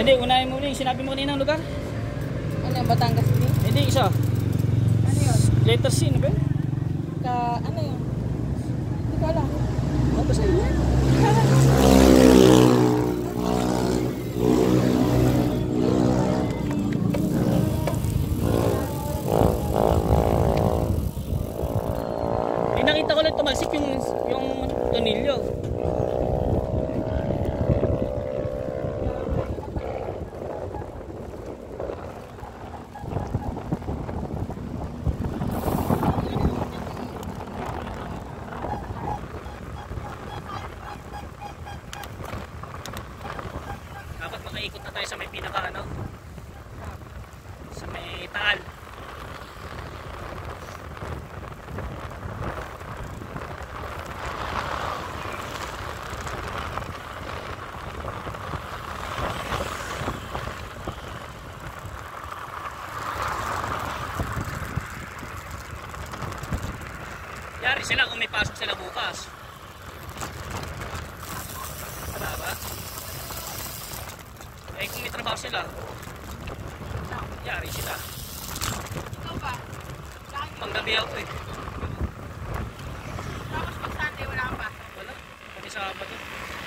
Hindi, unahin mo na yung sinabi mo kanina ng lugar. Ano yung Batangas City? Hindi, isa. Ano yun? Letter C, ano ba? Ka, ano yun? Hindi ko alam. Ano ba sa'yo? Makaikot na tayo sa may pinaka ano. Sa may taal. Yari sila kung may pasok sila bukas. Wala ba? Eh kung may trabaho sila, yari sila. Ikaw ba? Panggabi ako eh. Tapos pag Sunday, wala ka pa. Wala. Pati Sabado. Sunday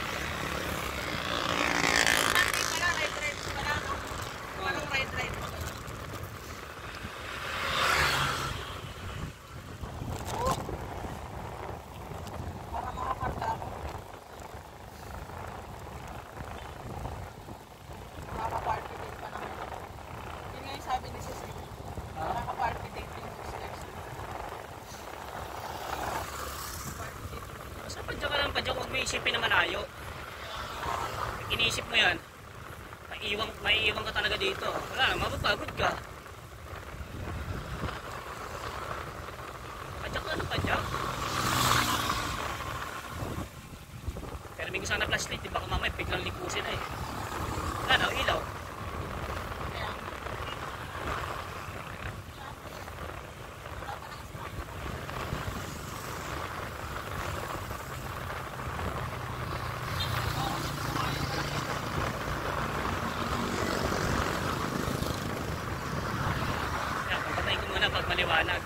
padya huwag mo isipin na malayo. Iniisip mo yan, maiiwan, maiiwan ka talaga dito. Wala, mapapagod ka. Padya ka lang, padya. Pero may sana flashlight, di baka mamaya biglang likusin na eh. Wala na, ilaw. Kaya, muna pag maliwanag.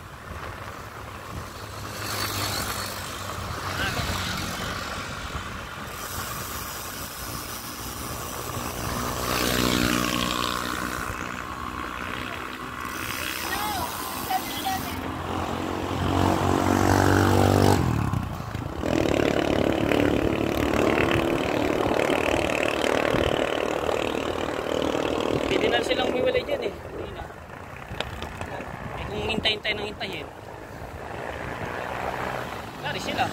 Na silang umiwalay dyan eh. Kung hintayin tayo ng hintayin. Lari sila.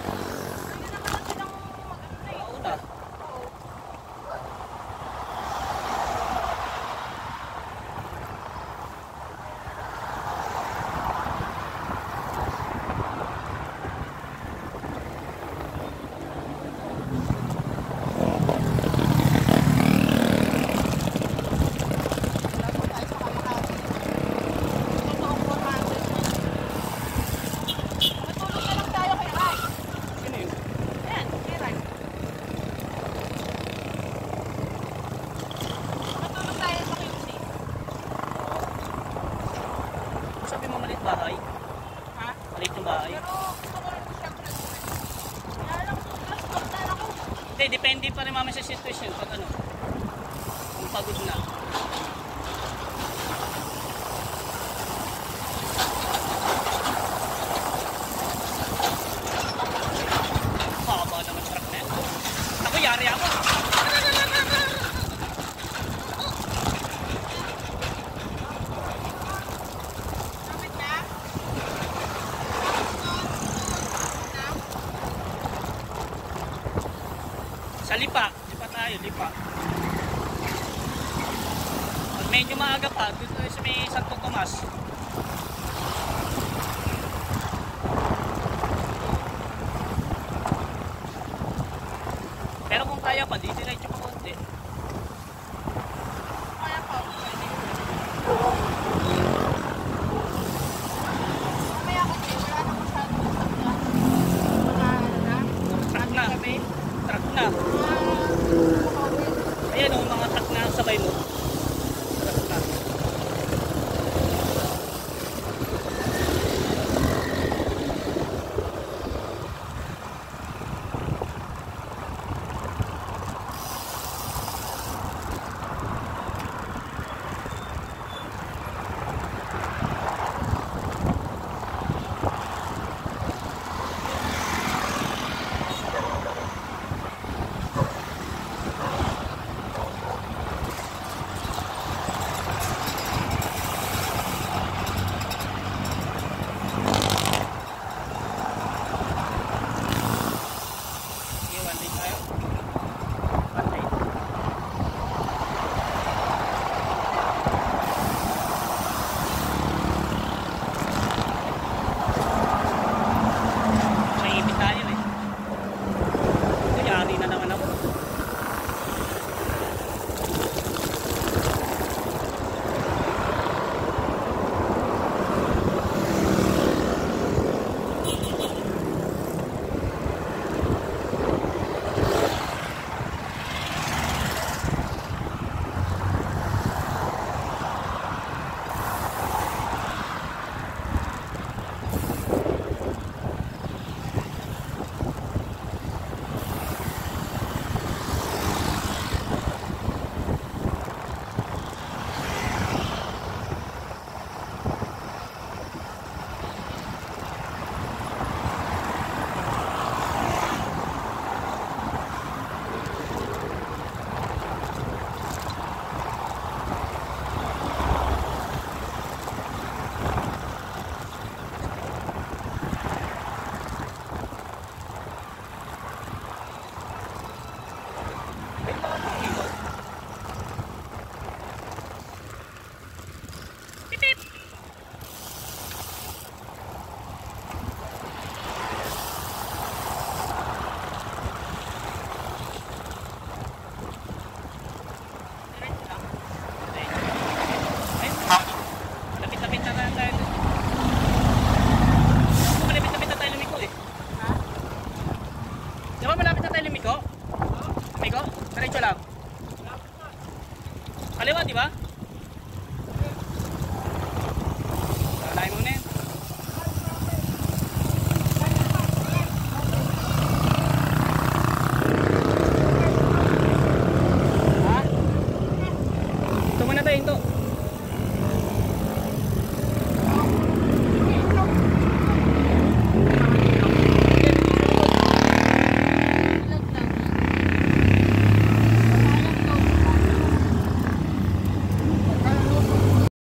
Mama sa situation. Pag ano, kung pagod na. Haba naman truck na yan. Ako, yari ako. Kapit na? Sa lipa. Lipa tayo, lipa. Pag medyo maaga pa, dito sa may Santo Tomas. Pero kung kaya pa, dito